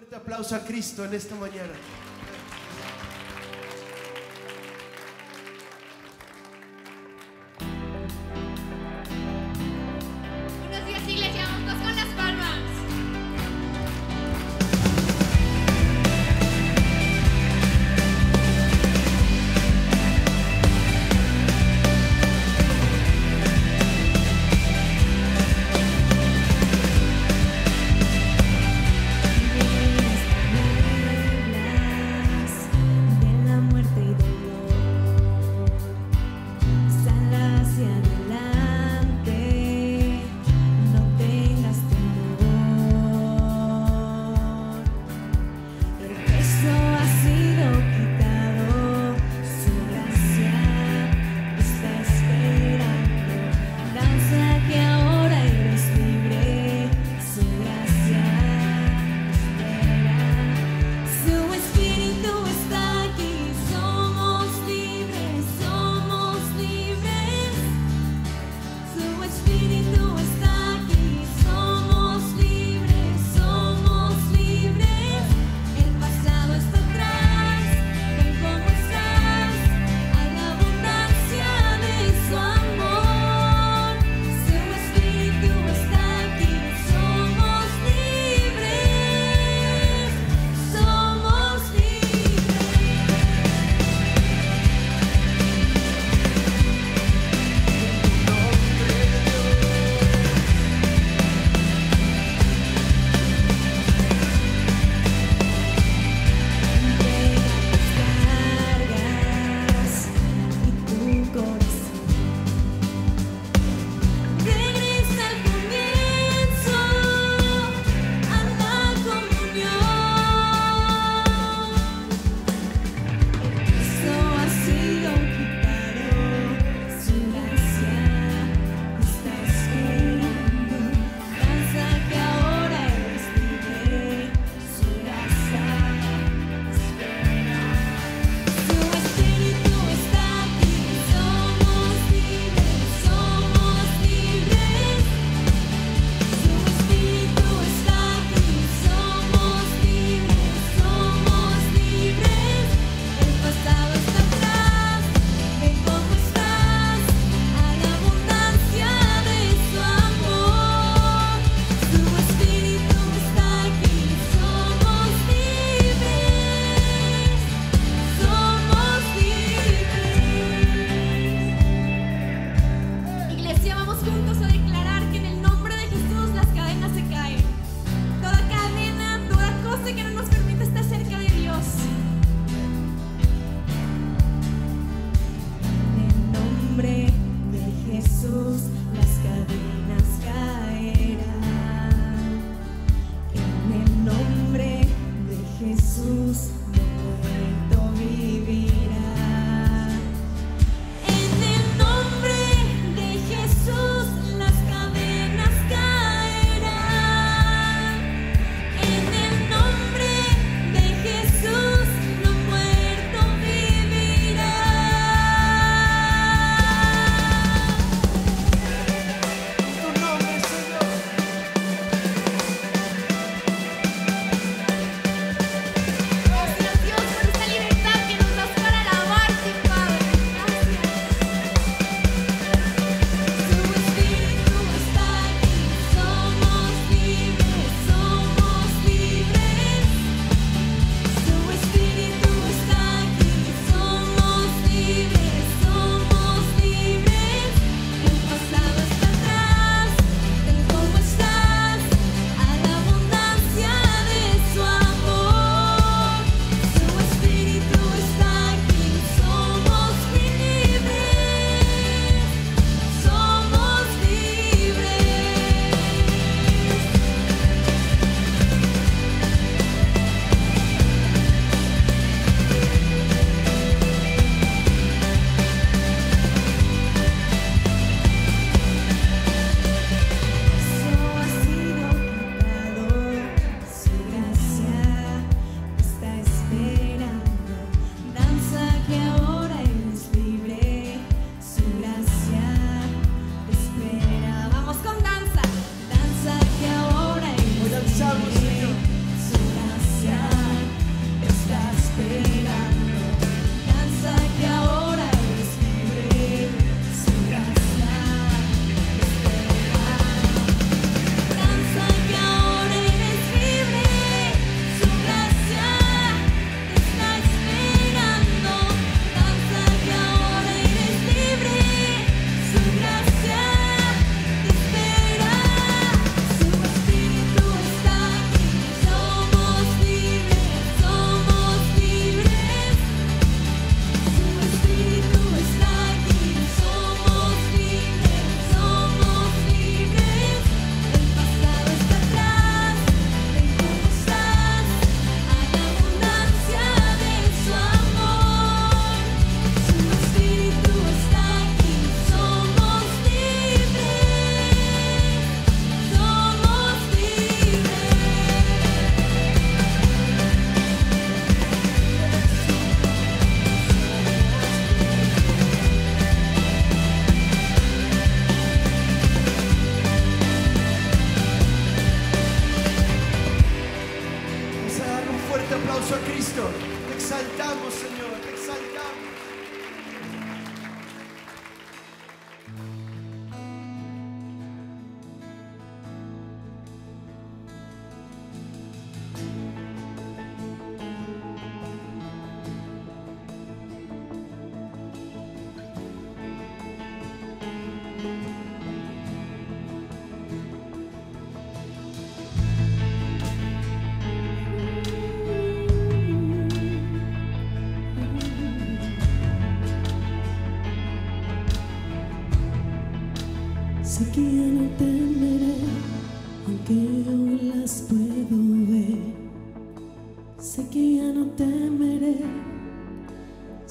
fuerte aplauso a Cristo en esta mañana.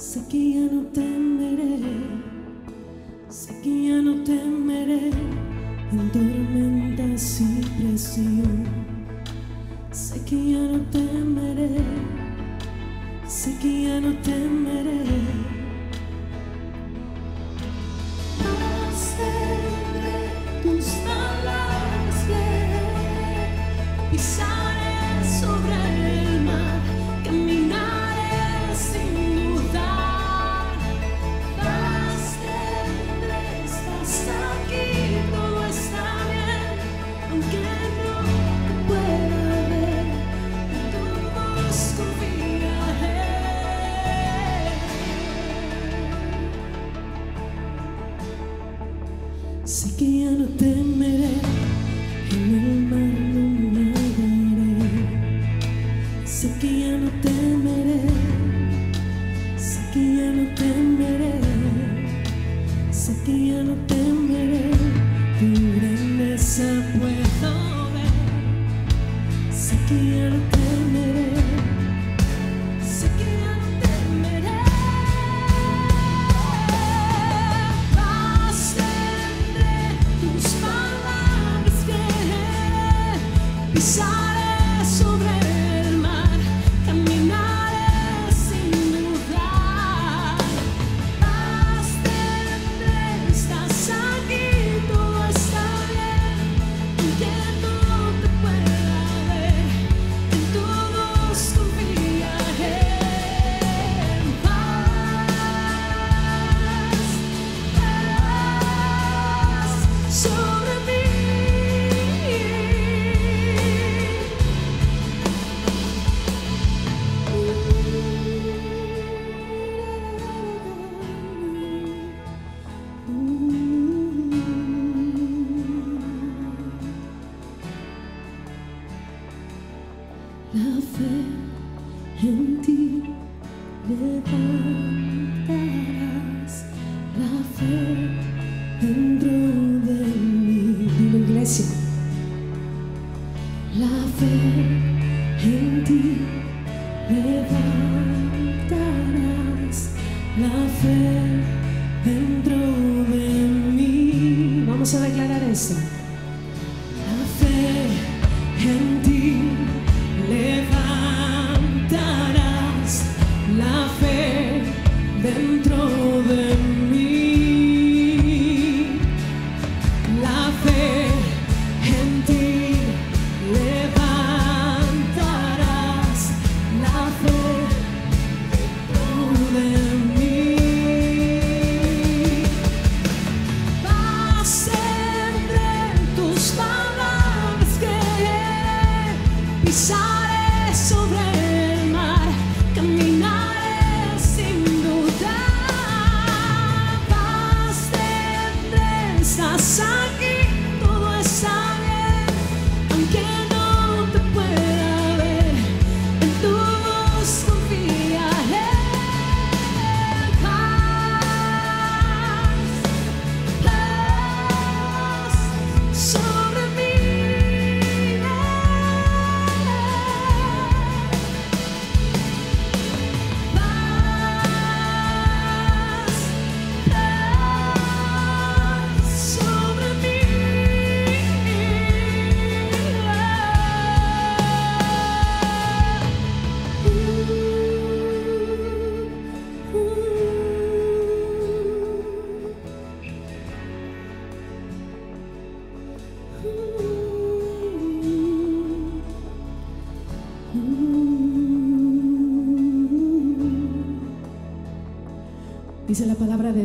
Sé que ya no temeré, sé que ya no temeré en tormentas y presión.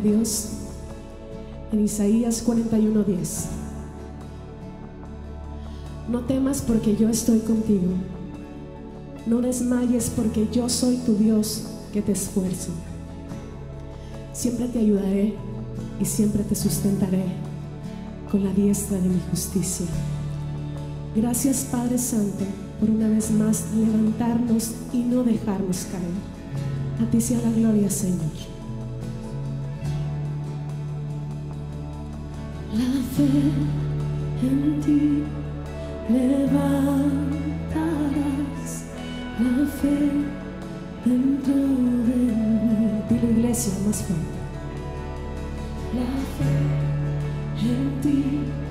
Dios en Isaías 41:10. No temas porque yo estoy contigo. No desmayes porque yo soy tu Dios que te esfuerzo. Siempre te ayudaré y siempre te sustentaré con la diestra de mi justicia. Gracias Padre Santo por una vez más levantarnos y no dejarnos caer. A ti sea la gloria, Señor. Iglesia más fuerte. La fe en ti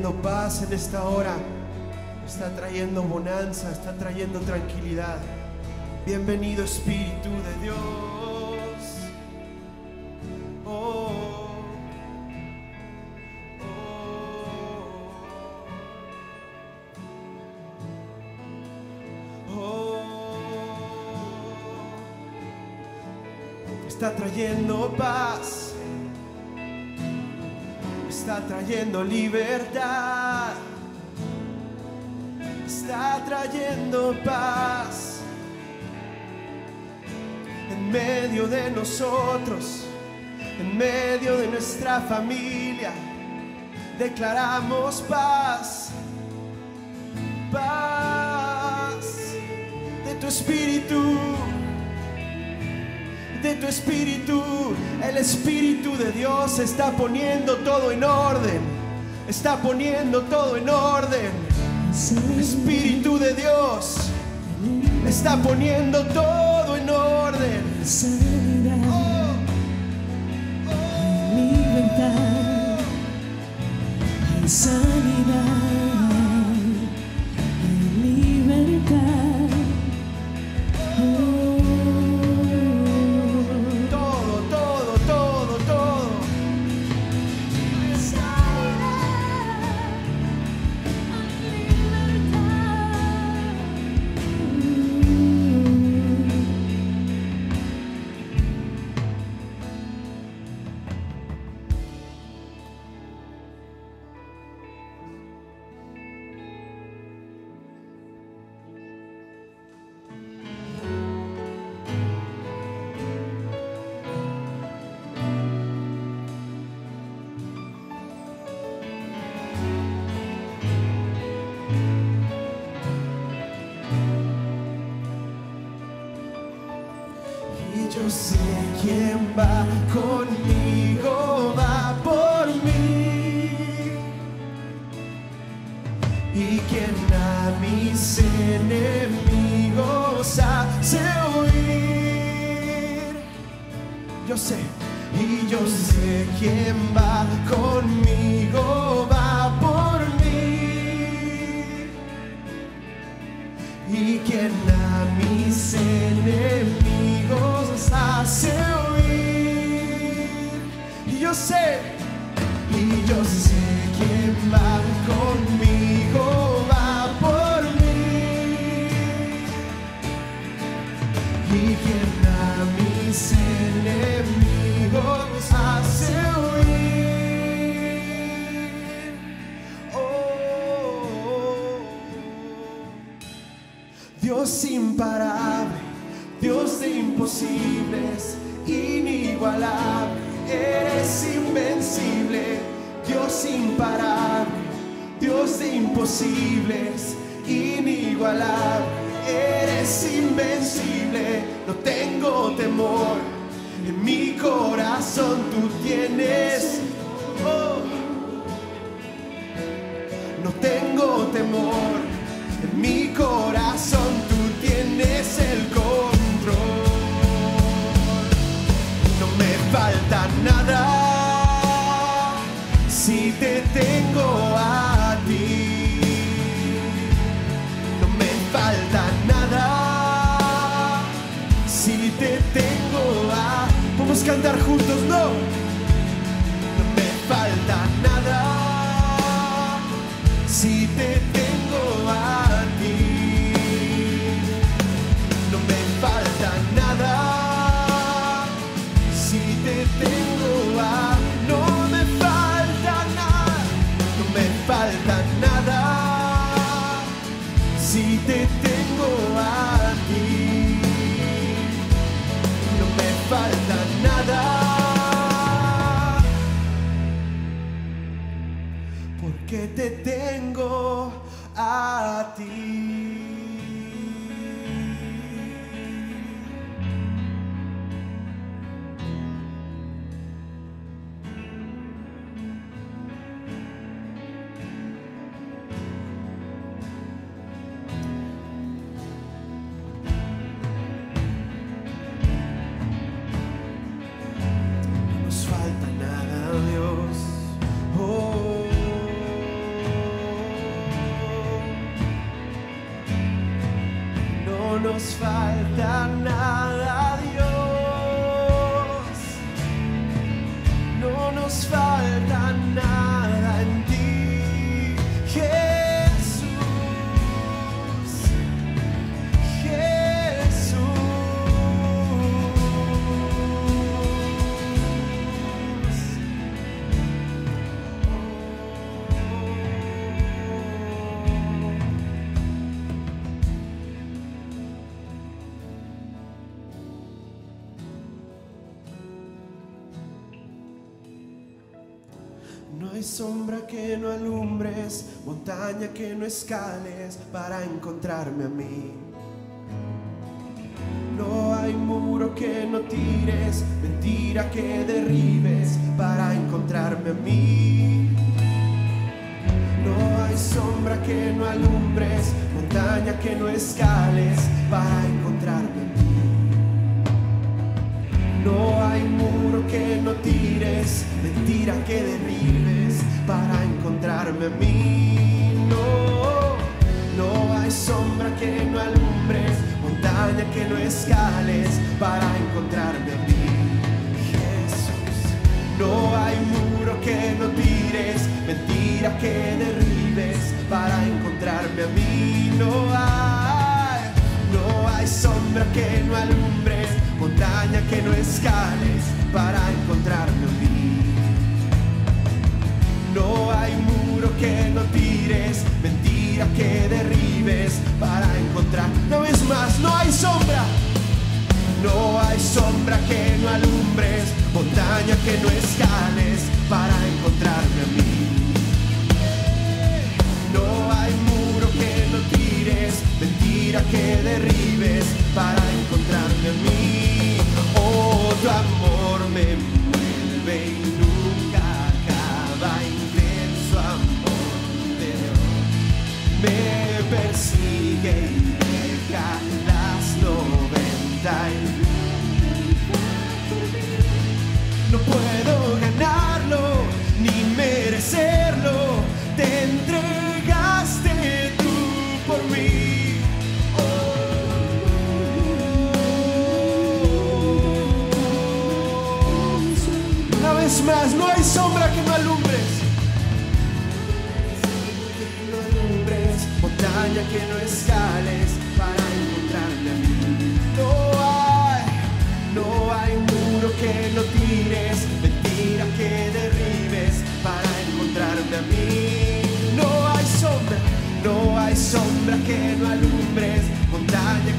trayendo paz en esta hora. Está trayendo bonanza, está trayendo tranquilidad. Bienvenido Espíritu de Dios. Oh, oh, oh. Está trayendo paz está trayendo libertad, está trayendo paz. En medio de nosotros, en medio de nuestra familia. Declaramos paz, paz de tu espíritu de tu espíritu. El espíritu de Dios está poniendo todo en orden. Está poniendo todo en orden. El espíritu de Dios está poniendo todo en orden. Sanidad, Oh, libertad, hay sanidad, quién imparable, Dios de imposibles, inigualable, eres invencible, Dios imparable, Dios de imposibles, inigualable, eres invencible, no tengo temor, en mi corazón tú tienes, oh, no tengo temor, falta nada si te tengo a ti. No me falta nada si te tengo a. Podemos cantar juntos, no. No me falta nada si te tengo te tengo a ti. Hay sombra que no alumbres, montaña que no escales para encontrarme a mí. No hay muro que no tires, mentira que derribes para encontrarme a mí. No hay sombra que no alumbres, montaña que no escales para encontrarme a mí. No hay muro que no tires, mentira que derribes para encontrarme a mí. No, no hay sombra que no alumbres, montaña que no escales para encontrarme a mí. Jesús, no hay muro que no tires, mentira que derribes para encontrarme a mí. No hay, no hay sombra que no alumbres, montaña que no escales para encontrarme a mí. No hay muro que no tires, mentira que derribes para encontrar. No es más, no hay sombra. No hay sombra que no alumbres, montaña que no escales para encontrarme a mí. No hay muro que no tires, mentira que derribes para encontrarme a mí. Oh, tu amor me envuelve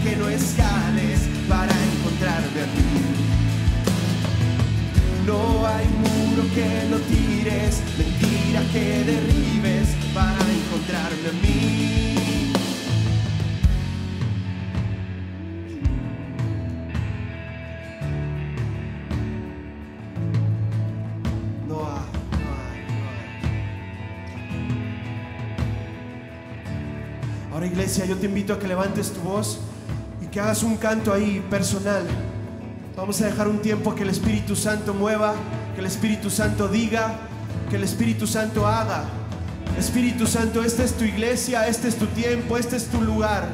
que no escales para encontrarme a mí. No hay muro que no tires, mentira que derribes para encontrarme a mí. No hay, no hay, no hay. Ahora iglesia, yo te invito a que levantes tu voz que hagas un canto ahí personal. Vamos a dejar un tiempo que el Espíritu Santo mueva, que el Espíritu Santo diga, que el Espíritu Santo haga. Espíritu Santo, esta es tu iglesia, este es tu tiempo, este es tu lugar.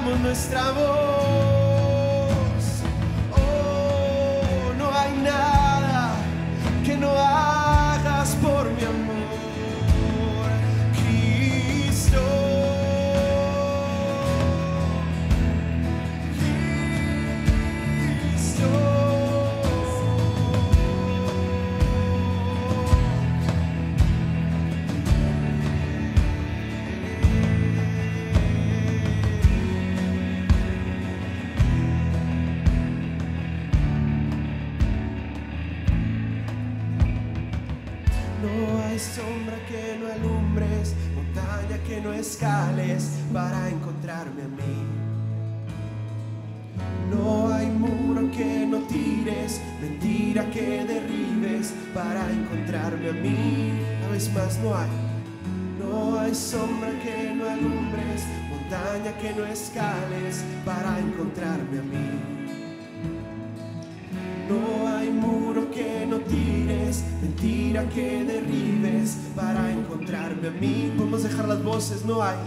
Levantamos nuestra voz. Que derribes para encontrarme a mí. Una vez más, no hay. No hay sombra que no alumbres, montaña que no escales para encontrarme a mí. No hay muro que no tires, mentira que derribes para encontrarme a mí. Podemos dejar las voces, no hay.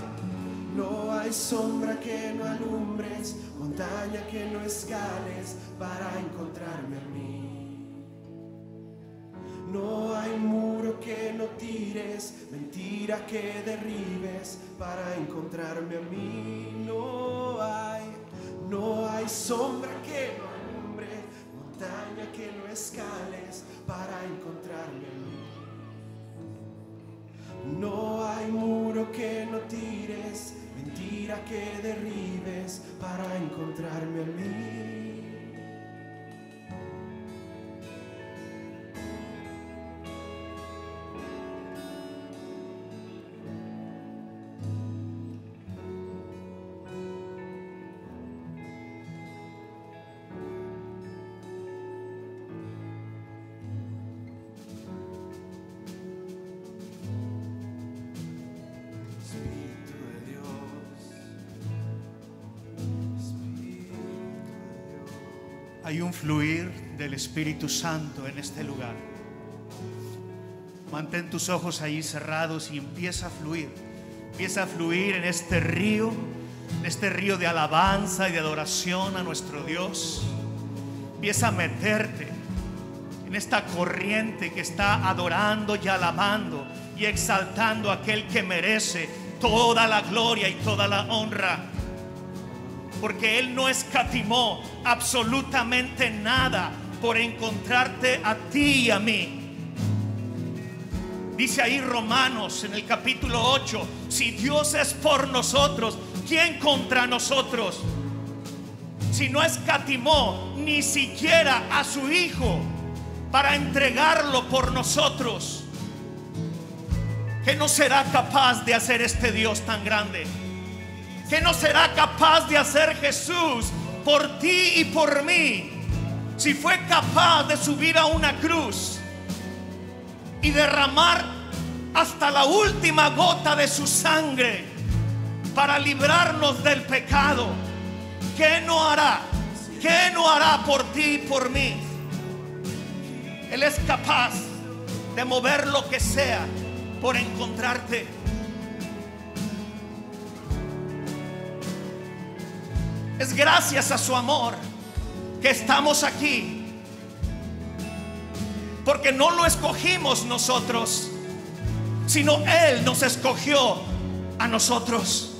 No hay sombra que no alumbres, montaña que no escales para encontrarme a mí. No hay muro que no tires, mentira que derribes para encontrarme a mí. No hay, no hay sombra que no alumbre, montaña que no escales para encontrarme a mí. No hay muro que no tires, mentira que derribes para encontrarme a mí. Hay un fluir del Espíritu Santo en este lugar. Mantén tus ojos ahí cerrados y empieza a fluir. Empieza a fluir en este río, en este río de alabanza y de adoración a nuestro Dios. Empieza a meterte en esta corriente que está adorando y alabando y exaltando a aquel que merece toda la gloria y toda la honra porque Él no escatimó absolutamente nada por encontrarte a ti y a mí. Dice ahí Romanos en el capítulo 8, si Dios es por nosotros, ¿quién contra nosotros? Si no escatimó ni siquiera a su Hijo para entregarlo por nosotros. que no será capaz de hacer este Dios tan grande. Que no será capaz de hacer Jesús por ti y por mí. Si fue capaz de subir a una cruz y derramar hasta la última gota de su sangre para librarnos del pecado, ¿qué no hará? ¿Qué no hará por ti y por mí? Él es capaz de mover lo que sea por encontrarte. Es gracias a su amor que estamos aquí. Porque no lo escogimos nosotros, sino Él nos escogió a nosotros.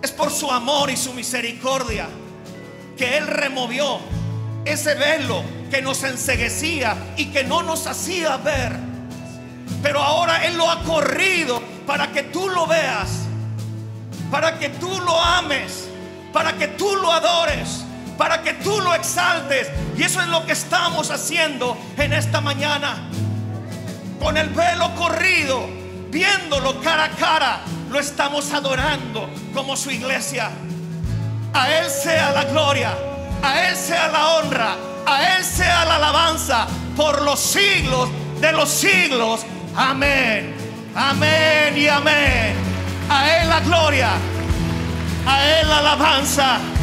Es por su amor y su misericordia que Él removió ese velo que nos enseguecía y que no nos hacía ver. Pero ahora Él lo ha corrido para que tú lo veas, para que tú lo ames, para que tú lo adores, para que tú lo exaltes. Y eso es lo que estamos haciendo en esta mañana. Con el velo corrido, viéndolo cara a cara, lo estamos adorando como su iglesia. A Él sea la gloria, a Él sea la honra, a Él sea la alabanza por los siglos de los siglos. Amén, amén y amén. A Él la gloria, a Él la alabanza.